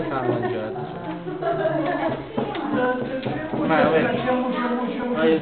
ما همونجا هستیم ما همونجا هستیم ما یه